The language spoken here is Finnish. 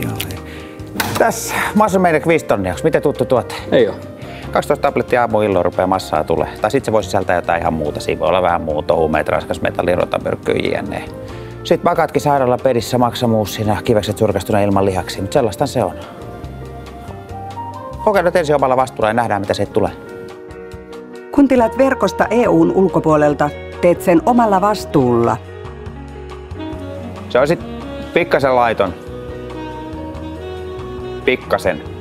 Joo. Tässä massa meidän 5 tonnia. Miten tuttu tuote? Ei ole. 12 tablettia aamu illoin rupeaa massaa tulee. Tai sitten se voisi sisältää jotain ihan muuta. Siinä voi olla vähän muuta, huumeet, raskas metalli, rotamyrkky, jne. Sitten makaatkin sairaala pedissä maksamuussina, kivekset surkastuna ilman lihaksi, mutta sellaista se on. Kokeillaan ensin omalla vastuulla ja nähdään, mitä se tulee. Kun tilaat verkosta EUn ulkopuolelta, teet sen omalla vastuulla. Se on sitten pikkasen laiton. Pikkasen.